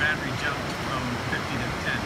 battery jumped from 50 to 10.